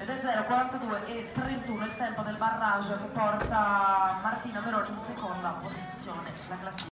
ed è 0,42 e 31 il tempo del barrage che porta Martina Veroni in seconda posizione. La classifica